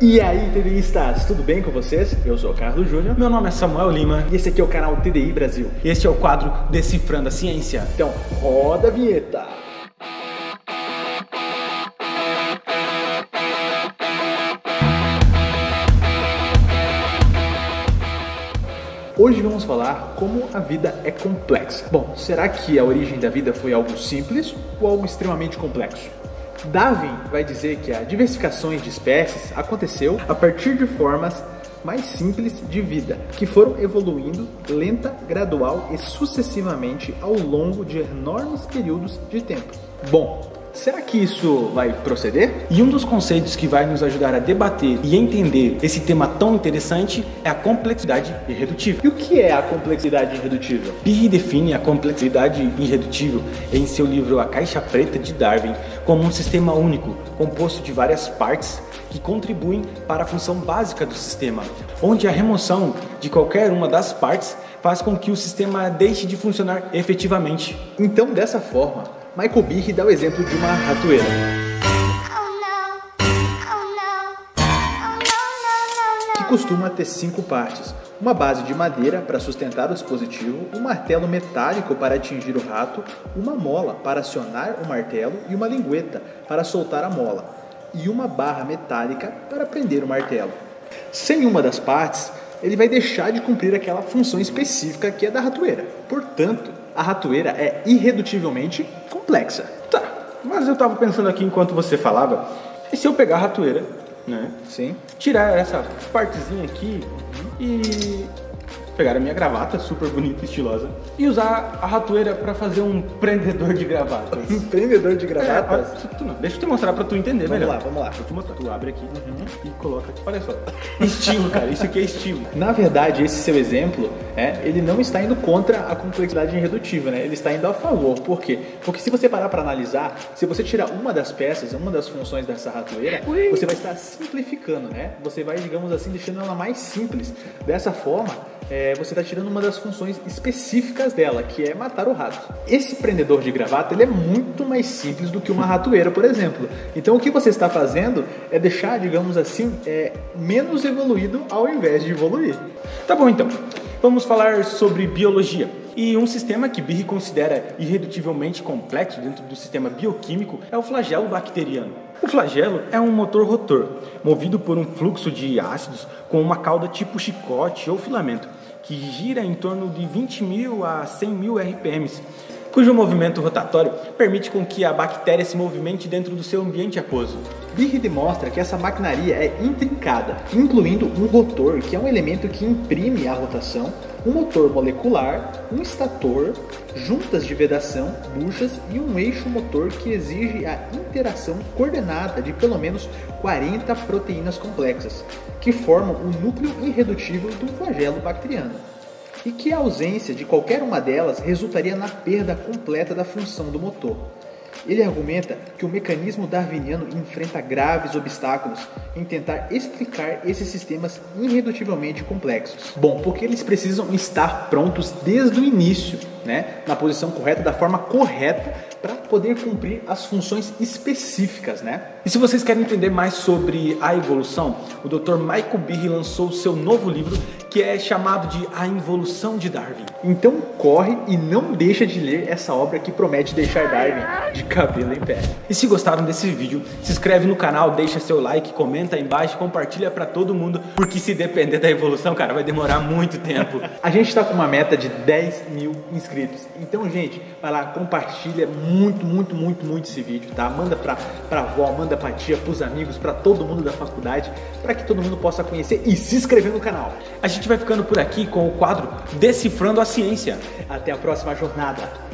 E aí, TDIstas, tudo bem com vocês? Eu sou o Carlos Júnior. Meu nome é Samuel Lima e esse aqui é o canal TDI Brasil. Este é o quadro Decifrando a Ciência. Então, roda a vinheta. Hoje vamos falar como a vida é complexa. Bom, será que a origem da vida foi algo simples ou algo extremamente complexo? Darwin vai dizer que a diversificação de espécies aconteceu a partir de formas mais simples de vida, que foram evoluindo lenta, gradual e sucessivamente ao longo de enormes períodos de tempo. Bom, Será que isso vai proceder? E um dos conceitos que vai nos ajudar a debater e entender esse tema tão interessante é a complexidade irredutível. E o que é a complexidade irredutível? Peary define a complexidade irredutível em seu livro A Caixa Preta de Darwin como um sistema único, composto de várias partes que contribuem para a função básica do sistema, onde a remoção de qualquer uma das partes faz com que o sistema deixe de funcionar efetivamente. Então, dessa forma, Michael Behe dá o exemplo de uma ratoeira. Que costuma ter cinco partes: uma base de madeira para sustentar o dispositivo, um martelo metálico para atingir o rato, uma mola para acionar o martelo e uma lingueta para soltar a mola, e uma barra metálica para prender o martelo. Sem uma das partes, ele vai deixar de cumprir aquela função específica que é da ratoeira. Portanto, a ratoeira é irredutivelmente complexa. Tá, mas eu tava pensando aqui enquanto você falava, e se eu pegar a ratoeira, né? Sim. Tirar essa partezinha aqui e pegar a minha gravata, super bonita e estilosa, e usar a ratoeira para fazer um prendedor de gravatas. um prendedor de gravatas? É, deixa eu te mostrar para tu entender vamos melhor. Vamos lá, vamos lá. Tu abre aqui uhum. e coloca aqui. Olha só. Estilo, cara. Isso aqui é estilo. Na verdade, esse seu exemplo, é, ele não está indo contra a complexidade irredutível, né? Ele está indo a favor. Por quê? Porque se você parar para analisar, se você tirar uma das peças, uma das funções dessa ratoeira, Ui. você vai estar simplificando, né? Você vai, digamos assim, deixando ela mais simples. Dessa forma, é, você está tirando uma das funções específicas dela, que é matar o rato. Esse prendedor de gravata ele é muito mais simples do que uma ratoeira, por exemplo. Então o que você está fazendo é deixar, digamos assim, é, menos evoluído ao invés de evoluir. Tá bom então. Vamos falar sobre biologia. E um sistema que Birri considera irredutivelmente complexo dentro do sistema bioquímico é o flagelo bacteriano. O flagelo é um motor rotor, movido por um fluxo de ácidos com uma cauda tipo chicote ou filamento, que gira em torno de 20 mil a 100 mil RPMs, cujo movimento rotatório permite com que a bactéria se movimente dentro do seu ambiente aquoso. Birri demonstra que essa maquinaria é intrincada, incluindo um rotor, que é um elemento que imprime a rotação, um motor molecular, um estator, juntas de vedação, buchas e um eixo motor que exige a interação coordenada de pelo menos 40 proteínas complexas, que formam o núcleo irredutível do flagelo bacteriano. E que a ausência de qualquer uma delas resultaria na perda completa da função do motor. Ele argumenta que o mecanismo darwiniano enfrenta graves obstáculos em tentar explicar esses sistemas irredutivelmente complexos. Bom, porque eles precisam estar prontos desde o início, né, na posição correta, da forma correta para poder cumprir as funções específicas, né? E se vocês querem entender mais sobre a evolução, o Dr. Michael Behe lançou o seu novo livro que é chamado de A Involução de Darwin. Então corre e não deixa de ler essa obra que promete deixar Darwin de cabelo em pé. E se gostaram desse vídeo, se inscreve no canal, deixa seu like, comenta aí embaixo, compartilha para todo mundo, porque se depender da evolução, cara, vai demorar muito tempo. A gente está com uma meta de 10 mil inscritos. Então, gente, vai lá, compartilha muito, muito, muito, muito esse vídeo, tá? Manda pra, pra avó, manda pra tia, pros amigos, para todo mundo da faculdade, para que todo mundo possa conhecer e se inscrever no canal. A gente vai ficando por aqui com o quadro Decifrando a Ciência. Até a próxima jornada.